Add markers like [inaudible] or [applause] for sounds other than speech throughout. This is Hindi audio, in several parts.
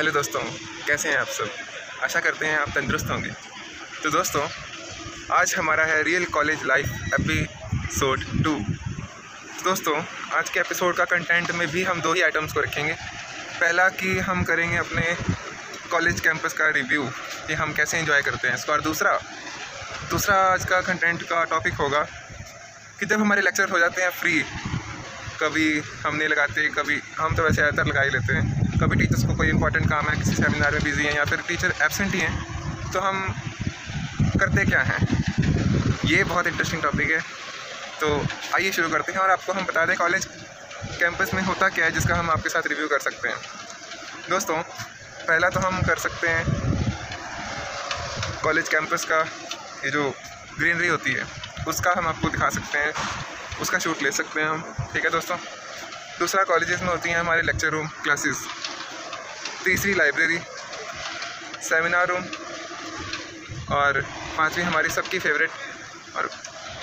हेलो दोस्तों, कैसे हैं आप सब? आशा करते हैं आप तंदुरुस्त होंगे। तो दोस्तों, आज हमारा है real college life episode two तो दोस्तों, आज के एपिसोड का कंटेंट में भी हम दो ही आइटम्स को रखेंगे। पहला कि हम करेंगे अपने कॉलेज कैंपस का रिव्यू कि हम कैसे एंजॉय करते हैं। इसको और दूसरा दूसरा आज का कंटेंट का टॉपिक होगा कि जब हमारे लेक्चर हो जाते हैं फ्री कभी हम नहीं लगाते, कभी हम तो वैसे ज़्यादातर लगा ही लेते हैं। कभी टीचर्स को कोई इंपॉर्टेंट काम है, किसी सेमिनार में बिज़ी हैं या फिर टीचर एबसेंट ही हैं तो हम करते क्या हैं? ये बहुत इंटरेस्टिंग टॉपिक है। तो आइए शुरू करते हैं और आपको हम बता दें कॉलेज कैंपस में होता क्या है, जिसका हम आपके साथ रिव्यू कर सकते हैं। दोस्तों, पहला तो हम कर सकते हैं कॉलेज कैंपस का ये जो ग्रीनरी होती है, उसका हम आपको दिखा सकते हैं। उसका शूट ले सकते हैं हम। ठीक है दोस्तों? दूसरा कॉलेजेस में होती हैं हमारे लेक्चर रूम क्लासेस तीसरी लाइब्रेरी सेमिनार रूम और पांचवी हमारी सबकी फेवरेट और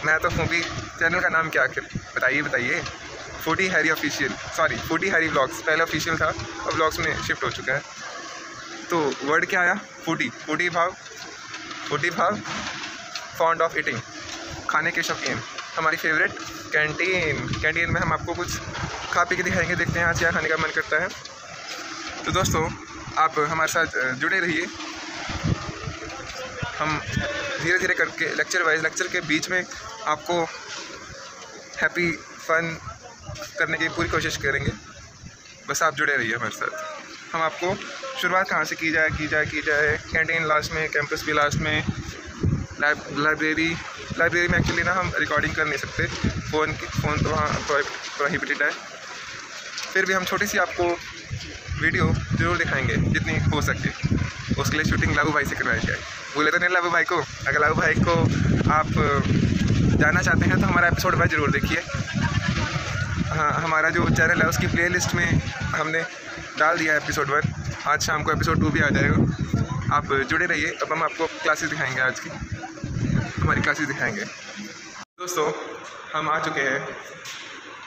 मैं तो हूँ भी चैनल का नाम क्या बताइए बताइए। Foodie Harry official sorry foodie Harry blogs पहले ऑफिशियल था और ब्लॉग्स में शिफ्ट हो चुका है। तो वर्ड क्या आया? फूडी फूडी भाव फूडी भाव फॉन्ड ऑफ़ ईटिंग खाने के शौकीन। हमारी फेवरेट कैंटीन कैंटीन में हम आपको कुछ खा पी के दिखाएँगे, देखते हैं आज क्या खाने का मन करता है। तो दोस्तों, आप हमारे साथ जुड़े रहिए। हम धीरे धीरे करके लेक्चर वाइज लेक्चर के बीच में आपको हैप्पी फन करने की पूरी कोशिश करेंगे। बस आप जुड़े रहिए हमारे साथ। हम आपको शुरुआत कहाँ से की जाए की जाए की जाए? कैंटीन लास्ट में कैंपस भी लास्ट में लाइब्रेरी लाइब्रेरी में एक्चुअली ना हम रिकॉर्डिंग कर नहीं सकते। फ़ोन की फ़ोन तो वहाँ प्रोहिबिटेड है। फिर भी हम छोटी सी आपको वीडियो ज़रूर दिखाएँगे, जितनी हो सके। उसके लिए शूटिंग लाबू भाई से करवाई जाए। बोले तो नहीं लाबू भाई को, अगर लाबू भाई को आप जानना चाहते हैं तो हमारा एपिसोड भाई ज़रूर देखिए। हाँ हमारा जो चैनल है, उसकी प्लेलिस्ट में हमने डाल दिया है एपिसोड वन आज शाम को एपिसोड टू भी आ जाएगा। आप जुड़े रहिए। अब हम आपको क्लासेस दिखाएँगे आज की। हमारी क्लासेस दिखाएँगे। दोस्तों, हम आ चुके हैं।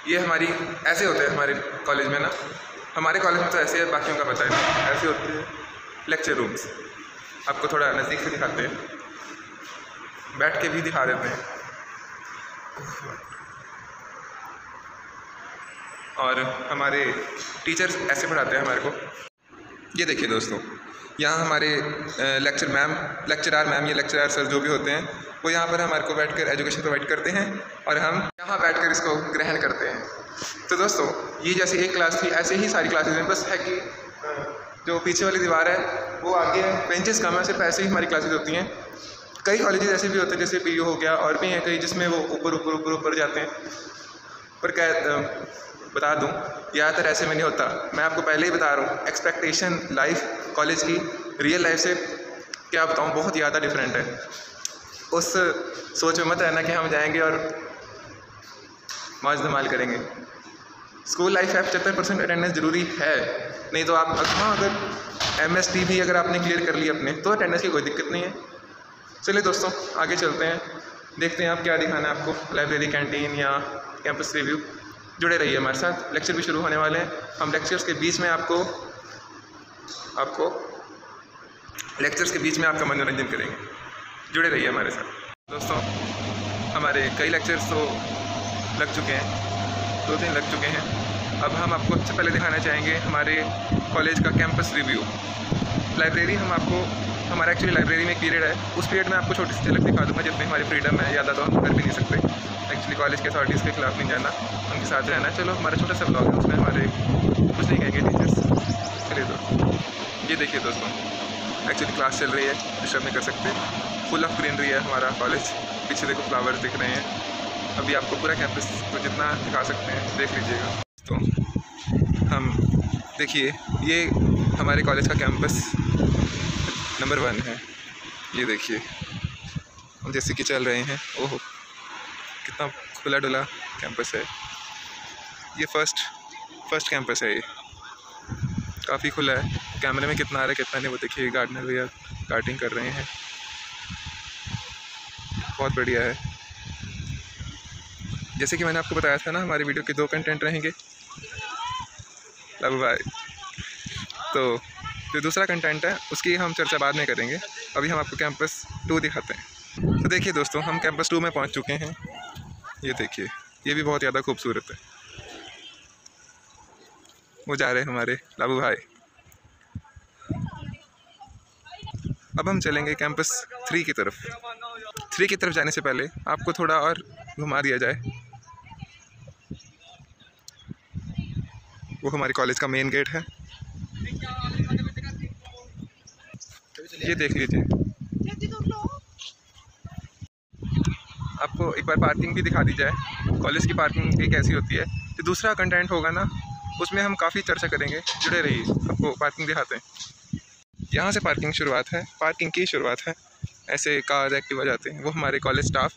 ये हमारी, ऐसे होते हैं हमारे कॉलेज में ना। हमारे कॉलेज में तो ऐसे है बाकियों का पता है ऐसे होते हैं लेक्चर रूम्स आपको थोड़ा नज़दीक से दिखाते हैं। बैठ के भी दिखा देते हैं। और हमारे टीचर्स ऐसे पढ़ाते हैं हमारे को। ये देखिए दोस्तों, यहाँ हमारे लेक्चर मैम लेक्चरार मैम या लेक्चरार सर जो भी होते हैं वो यहाँ पर हमारे को बैठ कर एजुकेशन प्रोवाइड करते हैं और हम यहाँ बैठ कर इसको ग्रहण करते हैं। तो दोस्तों, ये जैसे एक क्लास थी, ऐसे ही सारी क्लासेज हैं। बस है कि जो पीछे वाली दीवार है, वो आगे है। बेंचेस कम है, सिर्फ़ ऐसे ही हमारी क्लासेज होती हैं। कई कॉलेजेस ऐसे भी होते हैं, जैसे पी हो गया, और भी हैं कई जिसमें वो ऊपर ऊपर ऊपर ऊपर जाते हैं। पर क्या बता दूँ, ज़्यादातर ऐसे में नहीं होता। मैं आपको पहले ही बता रहा हूँ एक्सपेक्टेशन लाइफ कॉलेज की रियल लाइफ से क्या बताऊँ, बहुत ज़्यादा डिफरेंट है। उस सोच में मत रहना कि हम जाएँगे और मौज धमाल करेंगे। स्कूल लाइफ है, पचहत्तर परसेंट अटेंडेंस ज़रूरी है। नहीं तो आप हाँ अगर एम एस टी भी अगर आपने क्लियर कर लिया अपने तो अटेंडेंस की कोई दिक्कत नहीं है। चलिए दोस्तों, आगे चलते हैं। देखते हैं आप क्या दिखाना है आपको। लाइब्रेरी कैंटीन या कैंपस रिव्यू जुड़े रहिए हमारे साथ। लेक्चर भी शुरू होने वाले हैं। हम लेक्चर्स के बीच में आपको आपको लेक्चर्स के बीच में आपका मनोरंजन करेंगे। जुड़े रहिए हमारे साथ। दोस्तों, हमारे कई लेक्चर्स तो लग चुके हैं, दो दिन लग चुके हैं। अब हम आपको सबसे पहले दिखाना चाहेंगे हमारे कॉलेज का कैंपस रिव्यू लाइब्रेरी हम आपको, हमारा एक्चुअली लाइब्रेरी में एक पीरियड है। उस पीरियड में आपको छोटी सी झलक दिखा दूँगा जितनी हमारी फ्रीडम है, ज़्यादा तो हम कर भी नहीं सकते। एक्चुअली कॉलेज के अथॉरिटीज़ के खिलाफ नहीं जाना, उनके साथ रहना। चलो, हमारा छोटा सा ब्लॉग है, उसमें हमारे कुछ नहीं कहेंगे टीचर्स चलिए दोस्तों ये देखिए दोस्तों एक्चुअली क्लास चल रही है डिस्टर्ब नहीं कर सकते। फुल ऑफ़ ग्रीनरी है हमारा कॉलेज। पीछे देखो फ्लावर्स दिख रहे हैं। अभी आपको पूरा कैंपस को जितना दिखा सकते हैं, देख लीजिएगा। तो हम देखिए, ये हमारे कॉलेज का कैंपस नंबर वन है। ये देखिए, हम जैसे कि चल रहे हैं। ओहो, कितना खुला डुला कैंपस है। ये फ़र्स्ट फ़र्स्ट कैंपस है ये। काफ़ी खुला है। कैमरे में कितना आ रहा है, कितना नहीं, वो देखिए गार्डनर भैया गार्डिंग कर रहे हैं। बहुत बढ़िया है। जैसे कि मैंने आपको बताया था ना, हमारी वीडियो के दो कंटेंट रहेंगे। लव भाई तो जो दूसरा कंटेंट है, उसकी हम चर्चा बाद में करेंगे। अभी हम आपको कैंपस टू दिखाते हैं। तो देखिए दोस्तों, हम कैंपस टू में पहुँच चुके हैं। ये देखिए, ये भी बहुत ज़्यादा खूबसूरत है। वो जा रहे हैं हमारे लाबू भाई अब हम चलेंगे कैंपस थ्री की तरफ़। थ्री की तरफ़ जाने से पहले आपको थोड़ा और घुमा दिया जाए। वो हमारे कॉलेज का मेन गेट है। ये देख लीजिए। आपको एक बार पार्किंग भी दिखा दी जाए। कॉलेज की पार्किंग एक ऐसी होती है जो दूसरा कंटेंट होगा ना, उसमें हम काफ़ी चर्चा करेंगे, जुड़े रहिए। आपको पार्किंग दिखाते हैं। यहाँ से पार्किंग शुरुआत है, पार्किंग की शुरुआत है। ऐसे कार एक्टिवा जाते हैं। वो हमारे कॉलेज स्टाफ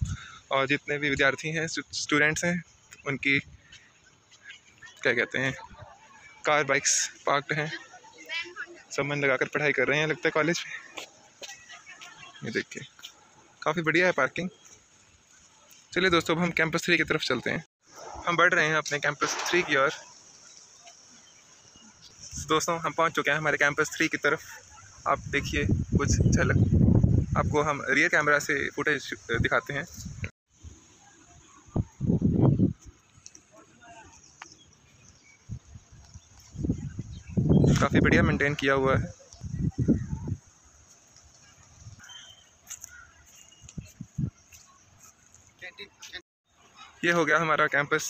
और जितने भी विद्यार्थी हैं स्टूडेंट्स हैं, उनकी, क्या कहते हैं, कार बाइक्स पार्कड हैं। सब मन लगा कर पढ़ाई कर रहे हैं, लगता है कॉलेज में। ये देखिए, काफ़ी बढ़िया है पार्किंग चलिए दोस्तों, अब हम कैंपस थ्री की तरफ़ चलते हैं। हम बढ़ रहे हैं अपने कैंपस थ्री की ओर। दोस्तों, हम पहुँच चुके हैं हमारे कैंपस थ्री की तरफ़। आप देखिए, कुछ झलक। आपको हम रियर कैमरा से फुटेज दिखाते हैं। काफ़ी बढ़िया मेंटेन किया हुआ है। ये हो गया हमारा कैंपस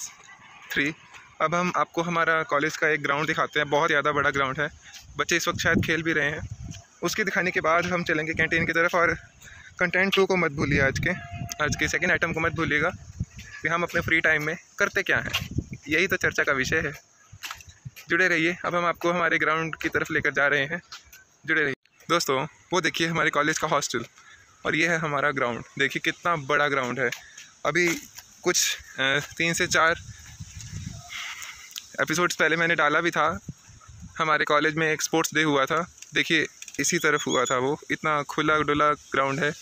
थ्री अब हम आपको हमारा कॉलेज का एक ग्राउंड दिखाते हैं। बहुत ज़्यादा बड़ा ग्राउंड है। बच्चे इस वक्त शायद खेल भी रहे हैं। उसके दिखाने के बाद हम चलेंगे कैंटीन की तरफ़ और कंटेंट टू को मत भूलिए आज के। आज के सेकेंड आइटम को मत भूलिएगा कि हम अपने फ्री टाइम में करते क्या हैं। यही तो चर्चा का विषय है। जुड़े रहिए। अब हम आपको हमारे ग्राउंड की तरफ़ लेकर जा रहे हैं। जुड़े रहिए। दोस्तों, वो देखिए हमारे कॉलेज का हॉस्टल और ये है हमारा ग्राउंड देखिए कितना बड़ा ग्राउंड है। अभी कुछ तीन से चार एपिसोड्स पहले मैंने डाला भी था। हमारे कॉलेज में एक स्पोर्ट्स डे हुआ था। देखिए इसी तरफ़ हुआ था वो। इतना खुला डुला ग्राउंड है।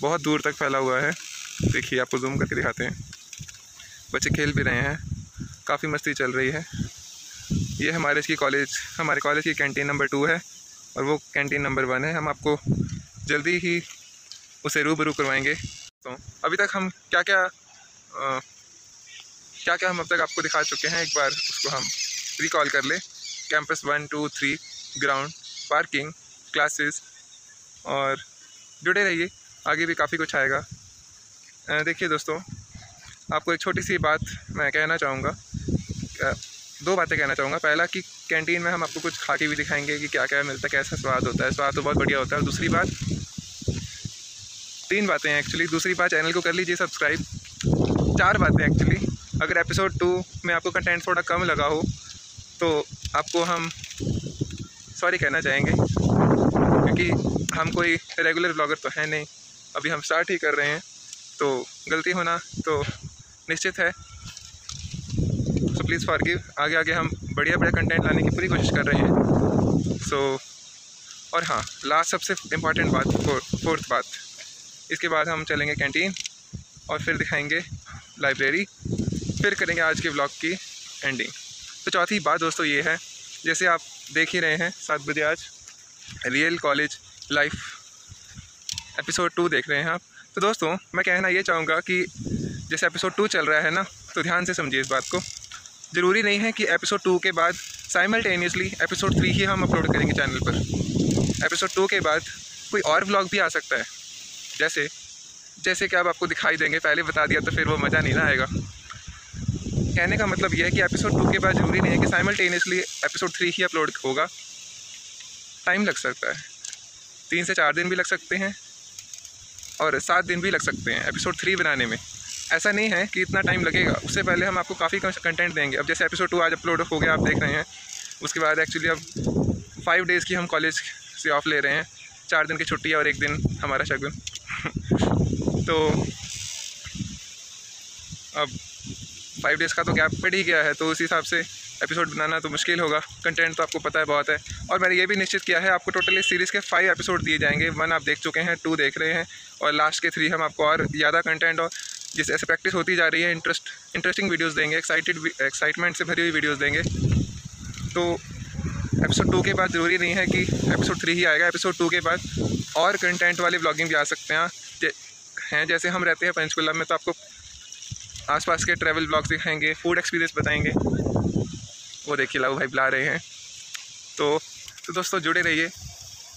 बहुत दूर तक फैला हुआ है। देखिए आपको जूम करके दिखाते हैं। बच्चे खेल भी रहे हैं। काफ़ी मस्ती चल रही है। ये हमारे इसकी कॉलेज हमारे कॉलेज की कैंटीन नंबर टू है और वो कैंटीन नंबर वन है। हम आपको जल्दी ही उसे रूबरू करवाएँगे। तो अभी तक हम क्या क्या आ, क्या क्या हम अब तक आपको दिखा चुके हैं एक बार उसको हम रिकॉल कर ले। Campus one two three ground parking classes और जुड़े रहिए, आगे भी काफ़ी कुछ आएगा। देखिए दोस्तों, आपको एक छोटी सी बात मैं कहना चाहूँगा। दो बातें कहना चाहूँगा। पहला कि कैंटीन में हम आपको कुछ खा के भी दिखाएँगे कि क्या क्या मिलता है, कैसा स्वाद होता है। स्वाद तो बहुत बढ़िया होता है। दूसरी बात, तीन बातें हैं एक्चुअली दूसरी बात चैनल को कर लीजिए सब्सक्राइब चार बातें एक्चुअली अगर एपिसोड टू में आपको कंटेंट थोड़ा कम लगा हो तो आपको हम सॉरी कहना चाहेंगे क्योंकि हम कोई रेगुलर ब्लॉगर तो है नहीं। अभी हम स्टार्ट ही कर रहे हैं तो गलती होना तो निश्चित है। सो प्लीज़ फॉर गिव आगे आगे हम बढ़िया बढ़िया कंटेंट लाने की पूरी कोशिश कर रहे हैं। सो so, और हाँ लास्ट सबसे इंपॉर्टेंट बात फोर्थ बात। इसके बाद हम चलेंगे कैंटीन और फिर दिखाएँगे लाइब्रेरी फिर करेंगे आज के ब्लॉग की एंडिंग तो चौथी बात दोस्तों ये है जैसे आप देख ही रहे हैं सात बजे आज। Real college life episode two देख रहे हैं आप। तो दोस्तों, मैं कहना ये चाहूँगा कि जैसे एपिसोड टू चल रहा है ना तो ध्यान से समझिए इस बात को। ज़रूरी नहीं है कि एपिसोड टू के बाद साइमल्टेनियसली एपिसोड थ्री ही हम अपलोड करेंगे चैनल पर। एपिसोड टू के बाद कोई और ब्लॉग भी आ सकता है। जैसे जैसे कि अब आपको दिखाई देंगे, पहले बता दिया तो फिर वो मज़ा नहीं ना आएगा। कहने का मतलब यह है कि एपिसोड टू के बाद ज़रूरी नहीं है कि साइमल्टेनियसली एपिसोड थ्री ही अपलोड होगा। टाइम लग सकता है। तीन से चार दिन भी लग सकते हैं और सात दिन भी लग सकते हैं एपिसोड थ्री बनाने में। ऐसा नहीं है कि इतना टाइम लगेगा। उससे पहले हम आपको काफ़ी कंटेंट देंगे। अब जैसे एपिसोड टू आज अपलोड हो गया, आप देख रहे हैं। उसके बाद एक्चुअली अब फाइव डेज़ की हम कॉलेज से ऑफ़ ले रहे हैं। चार दिन की छुट्टी और एक दिन हमारा शगुन। [laughs] तो अब फाइव डेज़ का तो गैप पड़ ही गया है तो उस हिसाब से एपिसोड बनाना तो मुश्किल होगा। कंटेंट तो आपको पता है बहुत है। और मैंने ये भी निश्चित किया है, आपको टोटली सीरीज़ के फाइव एपिसोड दिए जाएँगे। वन आप देख चुके हैं टू देख रहे हैं, और लास्ट के थ्री हम आपको और ज़्यादा कंटेंट और जिस ऐसे प्रैक्टिस होती जा रही है इंटरेस्ट इंटरेस्टिंग वीडियोज़ देंगे एक्साइटेड एक्साइटमेंट से भरी हुई वीडियोज़ देंगे। तो एपिसोड टू के बाद ज़रूरी नहीं है कि एपिसोड थ्री ही आएगा एपिसोड टू के बाद और कंटेंट वाले ब्लॉगिंग भी आ सकते हैं। हैं, जैसे हम रहते हैं पंचकुला में तो आपको आसपास के ट्रैवल ब्लॉग्स दिखाएँगे फ़ूड एक्सपीरियंस बताएँगे। वो देखिए लाऊ भाई बुला रहे हैं। तो तो दोस्तों जुड़े रहिए।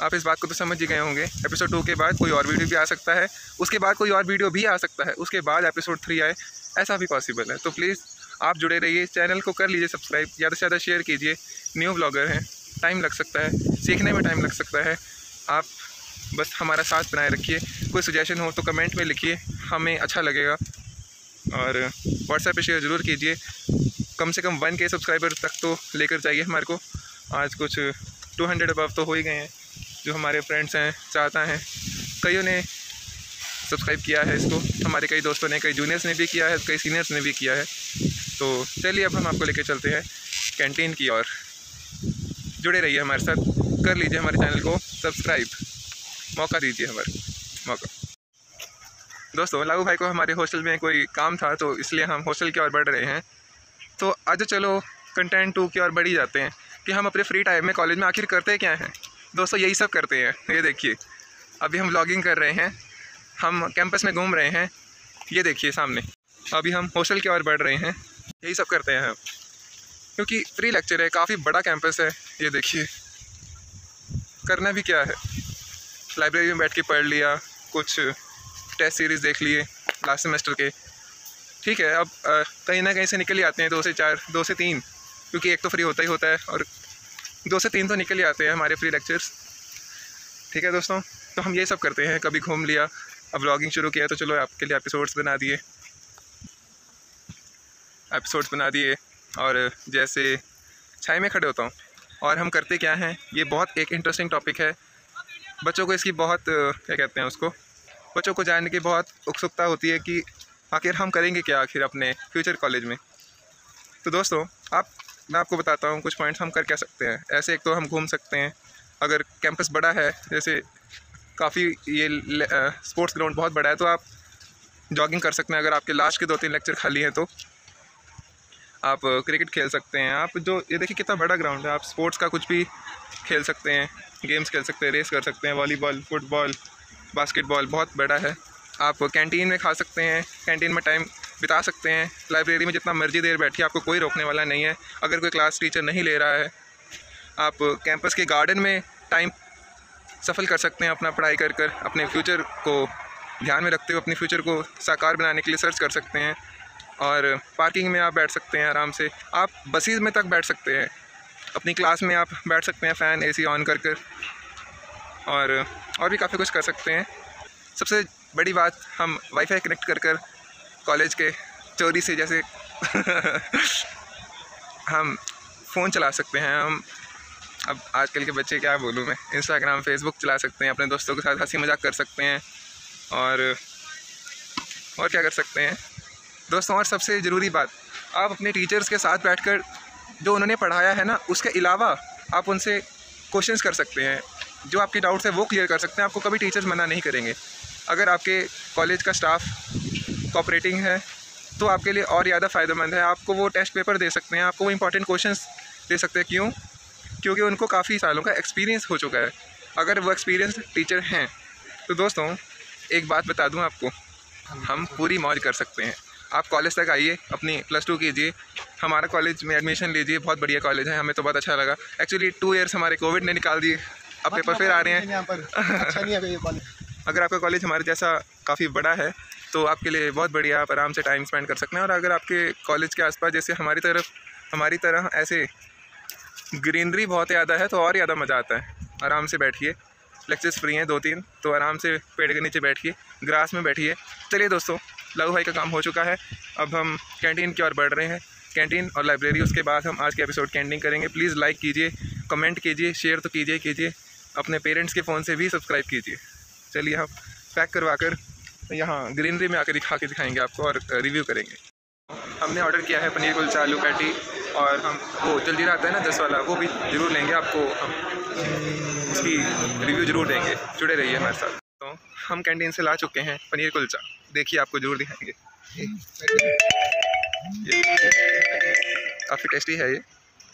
आप इस बात को तो समझ ही गए होंगे। एपिसोड टू के बाद कोई और वीडियो भी आ सकता है। उसके बाद कोई और वीडियो भी आ सकता है। उसके बाद एपिसोड थ्री आए। ऐसा भी पॉसिबल है। तो प्लीज़ आप जुड़े रहिए। चैनल को कर लीजिए सब्सक्राइब ज़्यादा से ज़्यादा शेयर कीजिए। न्यू ब्लॉगर हैं। टाइम लग सकता है। सीखने में टाइम लग सकता है। आप बस हमारा साथ बनाए रखिए। कोई सजेशन हो तो कमेंट में लिखिए। हमें अच्छा लगेगा। और व्हाट्सएप पे शेयर ज़रूर कीजिए। कम से कम वन के सब्सक्राइबर तक तो लेकर जाइए हमारे को। आज कुछ टू हंड्रेड अबव तो हो ही गए हैं, जो हमारे फ्रेंड्स हैं, चाहता हैं। कईयों ने सब्सक्राइब किया है इसको। हमारे कई दोस्तों ने, कई जूनियर्स ने भी किया है, कई सीनियर्स ने भी किया है। तो चलिए अब हम आपको लेके चलते हैं कैंटीन की ओर। जुड़े रहिए हमारे साथ। कर लीजिए हमारे चैनल को सब्सक्राइब मौका दीजिए हमारे मौका। दोस्तों, लागू भाई को हमारे हॉस्टल में कोई काम था तो इसलिए हम हॉस्टल की ओर बढ़ रहे हैं। तो आज चलो कंटेंट टू की ओर बढ़ ही जाते हैं कि हम अपने फ्री टाइम में कॉलेज में आखिर करते क्या हैं। दोस्तों, यही सब करते हैं, ये देखिए। अभी हम व्लॉगिंग कर रहे हैं, हम कैंपस में घूम रहे हैं, ये देखिए सामने। अभी हम हॉस्टल की ओर बढ़ रहे हैं, यही सब करते हैं हम। क्योंकि फ्री लेक्चर है, काफ़ी बड़ा कैंपस है, ये देखिए। करना भी क्या है? लाइब्रेरी में बैठ के पढ़ लिया, कुछ टेस्ट सीरीज़ देख लिए लास्ट सेमेस्टर के। ठीक है, अब कहीं ना कहीं से निकल ही आते हैं दो से चार, दो से तीन, क्योंकि एक तो फ्री होता ही होता है और दो से तीन तो निकल ही आते हैं हमारे फ्री लेक्चर्स ठीक है दोस्तों तो हम ये सब करते हैं, कभी घूम लिया, अब व्लॉगिंग शुरू किया तो चलो आपके लिए एपिसोड्स बना दिए। एपिसोड्स बना दिए, और जैसे छाई में खड़े होता हूँ, और हम करते क्या हैं, ये बहुत एक इंटरेस्टिंग टॉपिक है। बच्चों को इसकी बहुत क्या कहते हैं उसको? बच्चों को जानने की बहुत उत्सुकता होती है कि आखिर हम करेंगे क्या आखिर अपने फ्यूचर कॉलेज में। तो दोस्तों, आप, मैं आपको बताता हूँ कुछ पॉइंट्स हम कर क्या सकते हैं। ऐसे एक तो हम घूम सकते हैं। अगर कैंपस बड़ा है, जैसे काफ़ी ये स्पोर्ट्स ग्राउंड बहुत बड़ा है तो आप जॉगिंग कर सकते हैं। अगर आपके लास्ट के दो तीन लेक्चर खाली हैं तो आप क्रिकेट खेल सकते हैं। आप जो, ये देखिए कितना बड़ा ग्राउंड है। आप स्पोर्ट्स का कुछ भी खेल सकते हैं गेम्स खेल सकते हैं रेस कर सकते हैं वॉलीबॉल फुटबॉल बास्केटबॉल बहुत बड़ा है। आप कैंटीन में खा सकते हैं कैंटीन में टाइम बिता सकते हैं। लाइब्रेरी में जितना मर्ज़ी देर बैठिए, आपको कोई रोकने वाला नहीं है। अगर कोई क्लास टीचर नहीं ले रहा है, आप कैंपस के गार्डन में टाइम सफल कर सकते हैं अपना पढ़ाई कर कर, अपने फ्यूचर को ध्यान में रखते हुए, अपने फ्यूचर को साकार बनाने के लिए सर्च कर सकते हैं। और पार्किंग में आप बैठ सकते हैं आराम से। आप बसेज में तक बैठ सकते हैं। अपनी क्लास में आप बैठ सकते हैं फ़ैन एसी ऑन कर कर। और और भी काफ़ी कुछ कर सकते हैं। सबसे बड़ी बात, हम वाईफाई कनेक्ट कर कर कॉलेज के चोरी से जैसे [laughs] हम फ़ोन चला सकते हैं। हम, अब आजकल के बच्चे क्या बोलूँ मैं इंस्टाग्राम फेसबुक चला सकते हैं, अपने दोस्तों के साथ हँसी मज़ाक कर सकते हैं। और और क्या कर सकते हैं? दोस्तों, और सबसे ज़रूरी बात, आप अपने टीचर्स के साथ बैठकर जो उन्होंने पढ़ाया है ना, उसके अलावा आप उनसे क्वेश्चंस कर सकते हैं। जो आपके डाउट्स हैं, वो क्लियर कर सकते हैं। आपको कभी टीचर्स मना नहीं करेंगे। अगर आपके कॉलेज का स्टाफ कॉपरेटिंग है तो आपके लिए और ज़्यादा फ़ायदेमंद है। आपको वो टेस्ट पेपर दे सकते हैं। आपको वो इंपॉर्टेंट क्वेश्चन दे सकते हैं। क्यों? क्योंकि उनको काफ़ी सालों का एक्सपीरियंस हो चुका है। अगर वो एक्सपीरियंस टीचर हैं तो दोस्तों, एक बात बता दूँ आपको। हम पूरी मौज कर सकते हैं। आप कॉलेज तक आइए, अपनी प्लस टू कीजिए। हमारा कॉलेज में एडमिशन लीजिए। बहुत बढ़िया कॉलेज है। हमें तो बहुत अच्छा लगा। एक्चुअली टू ईयर्स हमारे कोविड ने निकाल दिए। अब पेपर फिर आ रहे हैं। अच्छा अगर आपका कॉलेज हमारे जैसा काफ़ी बड़ा है तो आपके लिए बहुत बढ़िया आप आराम से टाइम स्पेंड कर सकते हैं। और अगर आपके कॉलेज के आसपास जैसे हमारी तरफ़ हमारी तरह ऐसे ग्रीनरी बहुत ज़्यादा है तो और ज़्यादा मज़ा आता है। आराम से बैठिए लेक्चर्स फ्री हैं दो तीन तो आराम से पेड़ के नीचे बैठिए ग्रास में बैठिए। चलिए दोस्तों लघु भाई का काम हो चुका है। अब हम कैंटीन की ओर बढ़ रहे हैं। कैंटीन और लाइब्रेरी उसके बाद हम आज के एपिसोड कैंटीन करेंगे। प्लीज़ लाइक कीजिए कमेंट कीजिए शेयर तो कीजिए कीजिए। अपने पेरेंट्स के फ़ोन से भी सब्सक्राइब कीजिए। चलिए हम पैक करवा कर यहाँ ग्रीनरी में आकर दिखा के दिखाएँगे आपको और रिव्यू करेंगे। हमने ऑर्डर किया है पनीर कुलचा आलू पैटी और हम, वो जल्दी आता है ना दस वाला, वो भी ज़रूर लेंगे आपको हम, उसकी रिव्यू ज़रूर देंगे। जुड़े रहिए हमारे साथ। तो हम कैंटीन से ला चुके हैं पनीर कुलचा देखिए आपको ज़रूर दिखाएँगे। काफ़ी टेस्टी है ये।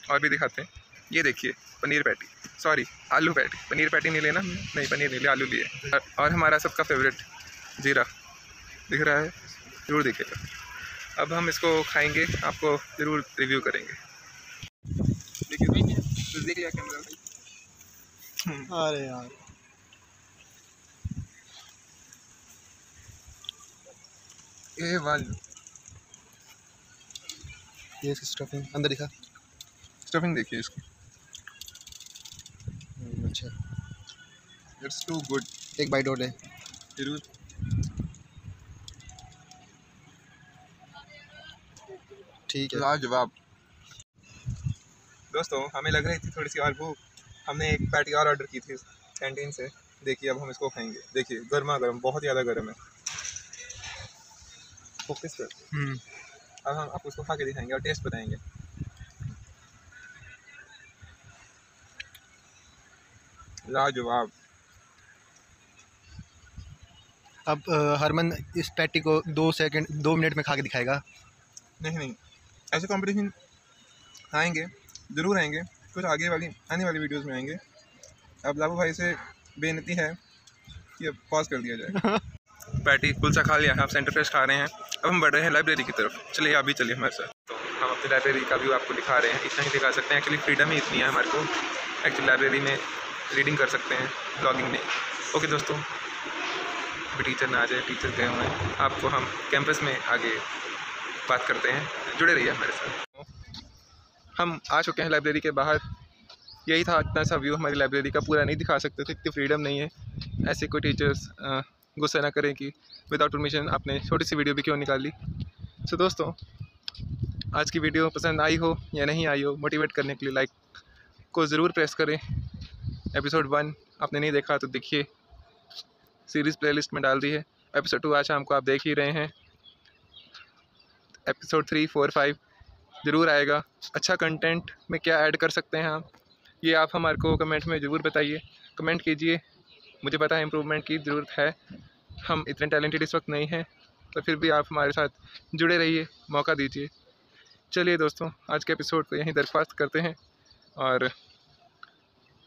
और भी दिखाते हैं। ये देखिए पनीर पैटी सॉरी आलू पैटी पनीर पैटी नहीं लेना? नहीं पनीर नहीं लिया आलू लिए। और हमारा सबका फेवरेट जीरा। दिख रहा है? ज़रूर दिखेगा। अब हम इसको खाएँगे आपको ज़रूर रिव्यू करेंगे। देखिए देख लिया कैमरा अरे यार। ये वाल। ये इसकी स्टफिंग अंदर दिखा। स्टफिंग देखिए इसकी। अच्छा। इट्स टू गुड एक बाइट और ले ठीक है। लाजवाब दोस्तों हमें लग रही थी थोड़ी सी और भूख। हमने एक पैटी और ऑर्डर की थी कैंटीन से। देखिए अब हम इसको खाएँगे। देखिए गर्मा गर्म बहुत ज़्यादा गर्म है। फोकस कर हम्म। अब हम आपको उसको खा के दिखाएँगे और टेस्ट बताएँगे। लाजवाब। अब हरमन इस पैटी को दो सेकंड दो मिनट में खा के दिखाएगा। नहीं नहीं ऐसे कंपटीशन आएँगे ज़रूर आएँगे। कुछ आगे वाली आने वाली वीडियोस में आएँगे। अब लाभू भाई से बेनती है कि अब पॉज कर दिया जाए। [laughs] पैटी कुलचा खा लिया है आप सेंटर फ्रेश खा रहे हैं। अब हम बढ़ रहे हैं लाइब्रेरी की तरफ़। चलिए आप भी चलिए हमारे साथ। तो हम अपनी लाइब्रेरी का व्यू आपको दिखा रहे हैं। इतना ही दिखा सकते हैं। एक्चुअली फ्रीडम ही इतनी है हमारे को। एक्चुअली लाइब्रेरी में रीडिंग कर सकते हैं ब्लॉगिंग नहीं ओके दोस्तों, अभी टीचर ना आ जाए टीचर गए हुए हैं। आपको हम कैंपस में आगे बात करते हैं। जुड़े रहिए हमारे साथ। हम आ चुके हैं लाइब्रेरी के बाहर। यही था इतना सा व्यू हमारी लाइब्रेरी का। पूरा नहीं दिखा सकते थे, इतनी फ्रीडम नहीं है। ऐसे कोई टीचर्स गुस्सा ना करें कि विदाउट परमिशन आपने छोटी सी वीडियो भी क्यों निकाली? सो दोस्तों, आज की वीडियो पसंद आई हो या नहीं आई हो मोटिवेट करने के लिए लाइक को ज़रूर प्रेस करें। एपिसोड वन आपने नहीं देखा तो देखिए। सीरीज़ प्लेलिस्ट में डाल दी है। एपिसोड टू आज शाम को आप देख ही रहे हैं। एपिसोड थ्री, फोर, फाइव ज़रूर आएगा। अच्छा कंटेंट में क्या ऐड कर सकते हैं आप, ये आप हमारे को कमेंट में ज़रूर बताइए। कमेंट कीजिए, मुझे पता है इम्प्रूवमेंट की ज़रूरत है। हम इतने टैलेंटेड इस वक्त नहीं हैं तो फिर भी आप हमारे साथ जुड़े रहिए, मौका दीजिए। चलिए दोस्तों, आज के एपिसोड को यहीं दरख्वास्त करते हैं और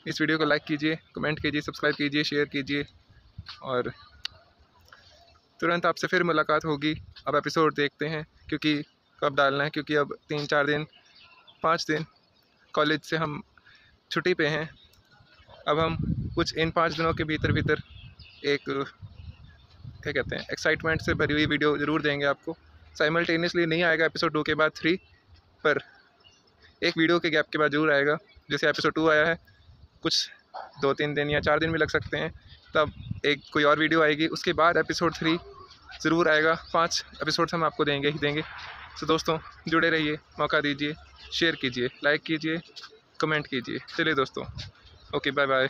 इस वीडियो को लाइक कीजिए, कमेंट कीजिए, सब्सक्राइब कीजिए, शेयर कीजिए और तुरंत आपसे फिर मुलाकात होगी। अब एपिसोड देखते हैं क्योंकि कब डालना है, क्योंकि अब तीन चार दिन, पाँच दिन कॉलेज से हम छुट्टी पे हैं। अब हम कुछ इन पाँच दिनों के भीतर भीतर एक, क्या कहते हैं एक्साइटमेंट से भरी हुई वीडियो ज़रूर देंगे आपको। साइमल्टेनियसली नहीं आएगा एपिसोड टू के बाद थ्री पर एक वीडियो के गैप के बाद ज़रूर आएगा, जैसे एपिसोड टू आया है। कुछ दो तीन दिन या चार दिन भी लग सकते हैं। तब एक कोई और वीडियो आएगी, उसके बाद एपिसोड थ्री ज़रूर आएगा। पाँच एपिसोड हम आपको देंगे ही देंगे। तो दोस्तों, जुड़े रहिए, मौका दीजिए शेयर कीजिए लाइक कीजिए कमेंट कीजिए। चलिए दोस्तों ओके बाय बाय